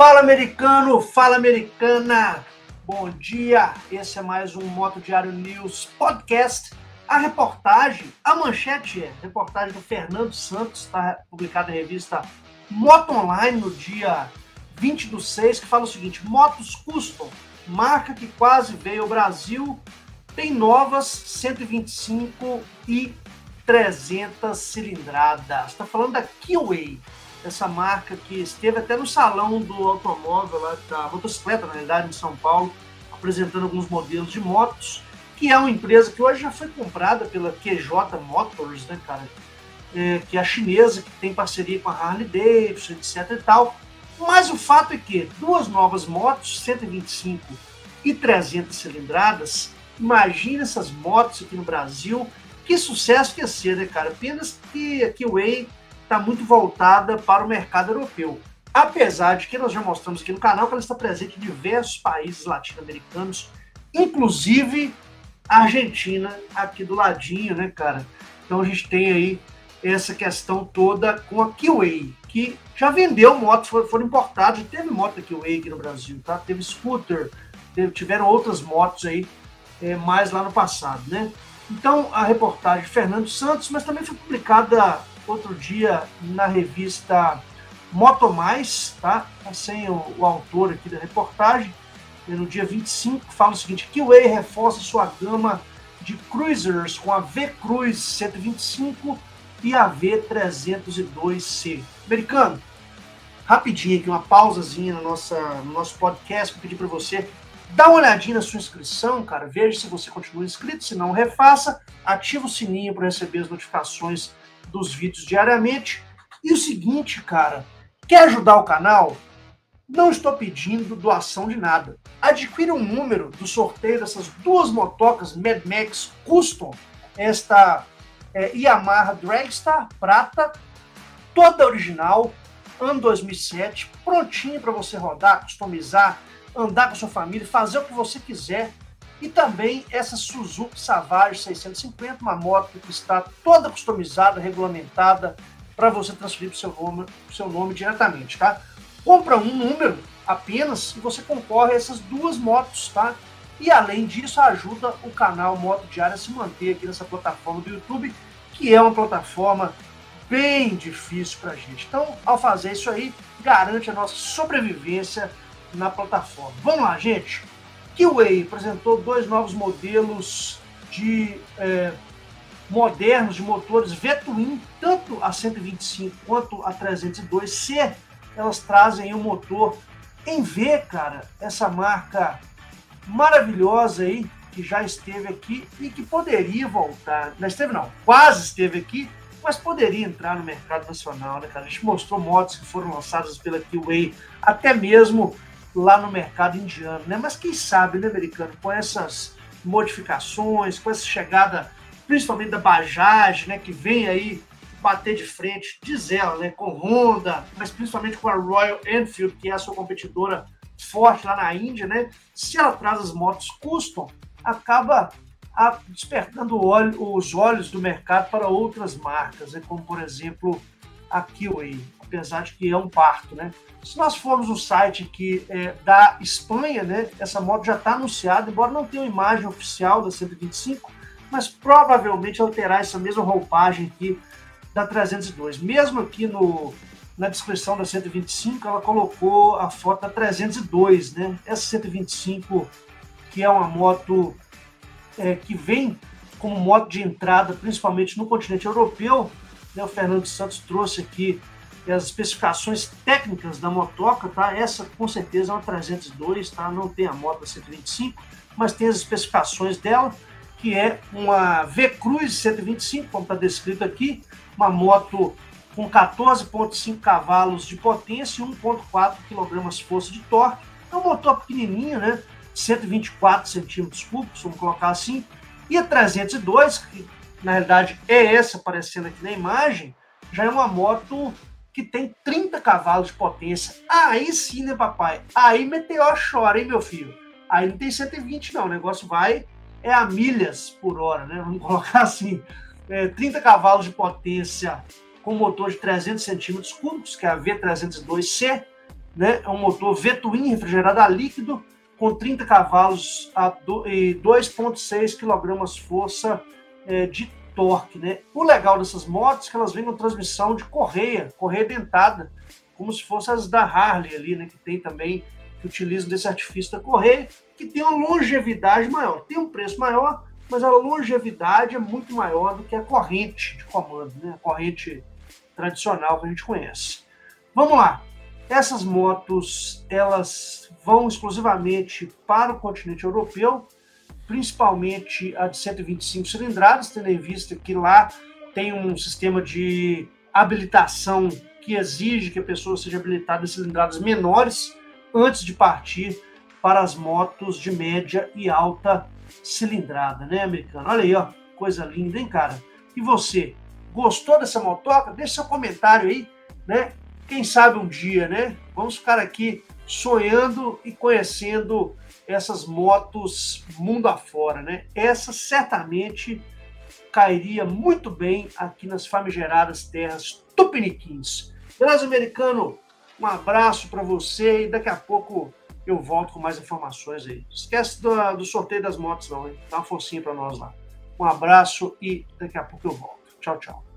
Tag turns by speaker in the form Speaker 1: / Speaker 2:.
Speaker 1: Fala americano, fala americana. Bom dia. Esse é mais um Moto Diário News podcast. A reportagem, a manchete é reportagem do Fernando Santos, está publicada na revista Moto Online no dia 20 do 6, que fala o seguinte: Motos Custom, marca que quase veio ao Brasil, tem novas 125 e 300 cilindradas. Está falando da Kiway essa marca que esteve até no salão do automóvel, lá, da motocicleta, na realidade, em São Paulo, apresentando alguns modelos de motos, que é uma empresa que hoje já foi comprada pela QJ Motors, né, cara? É, que é a chinesa, que tem parceria com a Harley Davidson, etc e tal. Mas o fato é que duas novas motos, 125 e 300 cilindradas, imagina essas motos aqui no Brasil, que sucesso que ia ser, né, cara? Apenas que a Kiway está muito voltada para o mercado europeu. Apesar de que nós já mostramos aqui no canal que ela está presente em diversos países latino-americanos, inclusive a Argentina, aqui do ladinho, né, cara? Então a gente tem aí essa questão toda com a Kiway, que já vendeu motos, foram importados, teve moto da Kiway aqui no Brasil, tá? Teve scooter, teve, tiveram outras motos aí é, mais lá no passado, né? Então a reportagem de Fernando Santos, mas também foi publicada outro dia na revista Moto Mais, tá? tá? Sem o, o, autor aqui da reportagem, no dia 25, fala o seguinte: Kiway reforça sua gama de cruisers com a V-Cruise 125 e a V302C. Americano, rapidinho aqui, uma pausazinha no, nossa, no nosso podcast, para pedir para você dar uma olhadinha na sua inscrição, cara, veja se você continua inscrito, se não, refaça, ativa o sininho para receber as notificações dos vídeos diariamente. E o seguinte, cara, quer ajudar o canal? Não estou pedindo doação de nada. Adquira um número do sorteio dessas duas motocas Mad Max Custom, esta é, Yamaha Dragstar prata, toda original, ano 2007, prontinho para você rodar, customizar, andar com sua família, fazer o que você quiser e também essa Suzuki Savage 650, uma moto que está toda customizada, regulamentada, para você transferir para o seu nome, seu nome diretamente, tá? Compra um número apenas e você concorre a essas duas motos, tá? E além disso, ajuda o canal Moto Diário a se manter aqui nessa plataforma do YouTube, que é uma plataforma bem difícil para a gente. Então, ao fazer isso aí, garante a nossa sobrevivência na plataforma. Vamos lá, gente! Kiway apresentou dois novos modelos de é, modernos de motores V-Twin, tanto a 125 quanto a 302C, elas trazem um motor em V, cara, essa marca maravilhosa aí, que já esteve aqui e que poderia voltar. Não esteve não, quase esteve aqui, mas poderia entrar no mercado nacional, né, cara? A gente mostrou motos que foram lançadas pela Kiway, até mesmo lá no mercado indiano, né? Mas quem sabe, né, americano, com essas modificações, com essa chegada, principalmente da Bajaj, né, que vem aí bater de frente, diz ela, né, com Honda, mas principalmente com a Royal Enfield, que é a sua competidora forte lá na Índia, né? Se ela traz as motos custom, acaba despertando os olhos do mercado para outras marcas, né, como por exemplo a Kiwi, apesar de que é um parto, né? Se nós formos no site aqui é, da Espanha, né, essa moto já está anunciada, embora não tenha uma imagem oficial da 125, mas provavelmente ela terá essa mesma roupagem aqui da 302. Mesmo aqui no, na descrição da 125, ela colocou a foto da 302, né? Essa 125, que é uma moto é, que vem como moto de entrada, principalmente no continente europeu, né? o Fernando Santos trouxe aqui as especificações técnicas da motoca, tá? Essa com certeza é uma 302, tá? Não tem a moto 125, mas tem as especificações dela, que é uma V-Cruise 125, como está descrito aqui, uma moto com 14,5 cavalos de potência e 1,4 kg força de torque. É um motor pequenininho, né? 124 centímetros cúbicos, vamos colocar assim. E a 302, que na realidade é essa aparecendo aqui na imagem, já é uma moto que tem 30 cavalos de potência. Aí sim, né, papai? Aí meteor chora, hein, meu filho? Aí não tem 120, não. O negócio vai é a milhas por hora, né? Vamos colocar assim. É, 30 cavalos de potência com motor de 300 centímetros cúbicos, que é a V302C, né? É um motor V-twin refrigerado a líquido com 30 cavalos e 2,6 kg força é, de torque, né? O legal dessas motos é que elas vêm com transmissão de correia, correia dentada, como se fossem as da Harley ali, né? Que tem também, que utilizam desse artifício da correia, que tem uma longevidade maior. Tem um preço maior, mas a longevidade é muito maior do que a corrente de comando, né? A corrente tradicional que a gente conhece. Vamos lá. Essas motos, elas vão exclusivamente para o continente europeu, principalmente a de 125 cilindradas, tendo em vista que lá tem um sistema de habilitação que exige que a pessoa seja habilitada em cilindradas menores antes de partir para as motos de média e alta cilindrada, né, americano? Olha aí, ó, coisa linda, hein, cara? E você, gostou dessa motoca? Deixa seu comentário aí, né? quem sabe um dia, né? Vamos ficar aqui sonhando e conhecendo essas motos mundo afora, né? Essa certamente cairia muito bem aqui nas famigeradas terras tupiniquins. Beleza, americano? Um abraço para você e daqui a pouco eu volto com mais informações aí. Esquece do, do sorteio das motos não, hein? Dá uma forcinha para nós lá. Um abraço e daqui a pouco eu volto. Tchau, tchau.